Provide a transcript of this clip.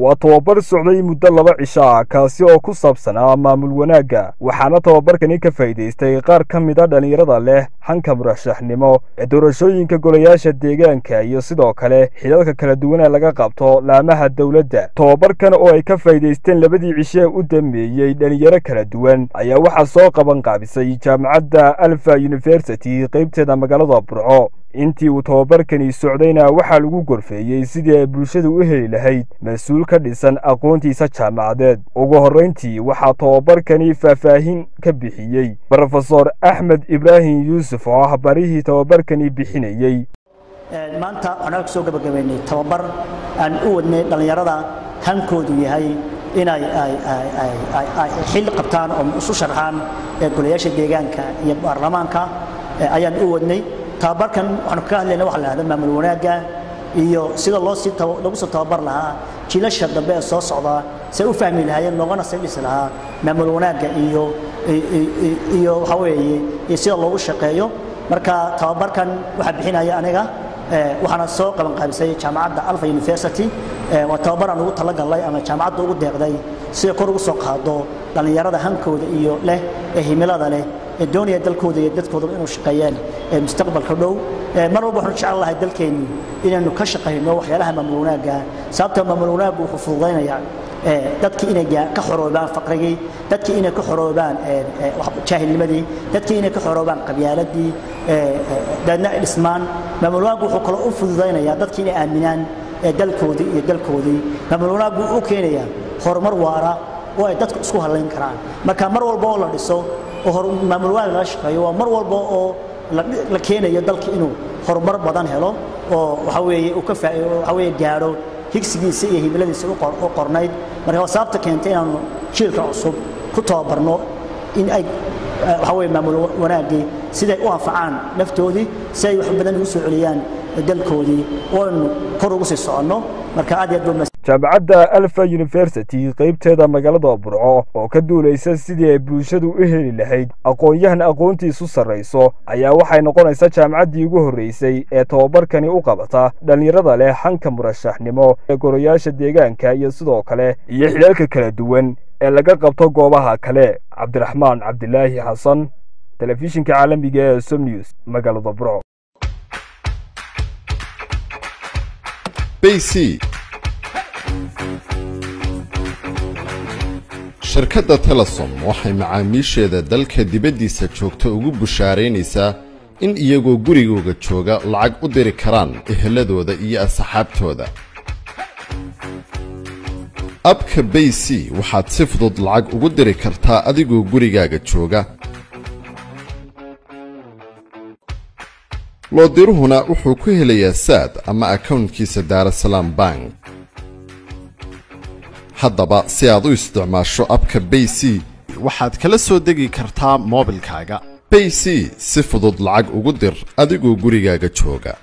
waa tababar socday muddo laba cisho ah kaasi oo ku saabsanaa maamul wanaagga. Waxaana tababarkani ka faa'iidaystay qaar ka mid a dhallinyarada leh hanka murashaxnimo ee doorashooyinka golayaasha deegaanka iyo sidoo kale xidadka kala duwan ee laga qabto laamaha dowladda. Tababarkan oo ay ka faa'iidaysteen labadii cisho ee u dambeeyey dhallinyaro kala duwan ayaa waxaa soo qaban qaabisay jaamacadda alfa yunifersity qaybteeda magaalada burco intii uu tababarkani socdayna waxaa lagu gorfeeyey sidii ay bulshadu u heli lahayd mas'uul ka dhisan aqoontiisa jaamacadeed ugu horrayntii waxaa tababarkani faahfaahin ka bixiyey. Brofesor axmed ibraahim yuusuf oo ah barihii tababarkani bixinayey. Maanta waxaan ku soo gabagabaynay tababar aan u wadnay dhallinyarada hankoodu yahay inay xil qabtaan oo isu sharxaan golayaasha deegaanka iyo baarlamaanka ayaan u wadnay tababarkan waxaanu kaga hadlayna waxa la yidhahda maamul wanaagga iyo sida loo sii lagu soo tababar lahaa jiilasha dambe ee soo socda say u fahmi lahaayeen loogana sii dhisi lahaa maamul wanaagga iyo iyo waxa weeye iyo sida loogu shaqeeyo. Marka tababarkan waxaa bixinaya aniga waxaana soo qaban qaabisay jaamacadda alfa university waa tababar aan ugu talagalnay ama jaamacadda ugu deeqday sida kor ugu soo qaado dhallinyarada hankooda iyo leh ee himilada leh ee doonaya dalkooda iyo dadkoodaba inuu shaqeeyaan mustaqbalka dhow mar walba waxaanu jecel lahay dalkeennu inaynu ka shaqayno waxyaalaha maamul wanaagga sababta maamul wanaaggu wuxuu fududaynayaa dadkii inay ka xoroobaan faqrigii dadkii inay ka xoroobaan jaahilnimadii dadkii inay ka xoroobaan qabyaaladii daadna ay dhismaan. Maamul wanaaggu wuxuu kaloo u fududaynayaa dadkii inay aaminaan dalkoodii iyo dalkoodii. Maamul wanaaggu u keenayaa horumar waara oo ay dadku isku halayn karaan. Marka mar walba oo la dhiso oo maamul wanaag laga shaqeeyo waa mar walba oo la keenayo dalka inuu horumar badan helo oo waxa weeye uu ka waxa weeye gaadho higsigiisa iyo himiladiisa u qornayd. Marka waa sababta keentay inaanu jiilka cusub ku tababarno in ay waxa weye maamul wanaaggii siday u anfacaan naftoodii si ay wax badan ugu soo celiyaan dalkoodii oo aynu kor ugu sii soconno jaamacadda alfa yunifersity qaybteeda magaalada burco oo ka duulaysa sidii ay bulshadu u heli lahayd aqoon-yahan aqoontiisu sarrayso ayaa waxay noqonaysaa jaamacaddii ugu horreysay ee tababarkani u qabata dhallinyarada leh hanka murashaxnimo ee golayaasha deegaanka iyo sidoo kale iyo xidhaalka kala duwan ee laga qabto goobaha kale. Cabdiraxmaan cabdilaahi xasan telefishinka caalamiga ee som news magaalada burco shirkadda telesom waxay macaamiisheeda dalka dibaddiisa joogta ugu bushaaraynaysaa in iyagoo gurigooga jooga lacag u diri karaan eheladooda iyo asxaabtooda. Abka bay c waxaad si fudud lacag ugu diri kartaa adigoo gurigaaga jooga loodiruhuna wuxuu ku helayaa saad ama akawntkiisa daarasalaam bank. Haddaba si aad u isticmaasho abka bay waxaad kala soo degi kartaa moobilkaaga. Bay si fudud lacag ugu dir adigoo gurigaaga jooga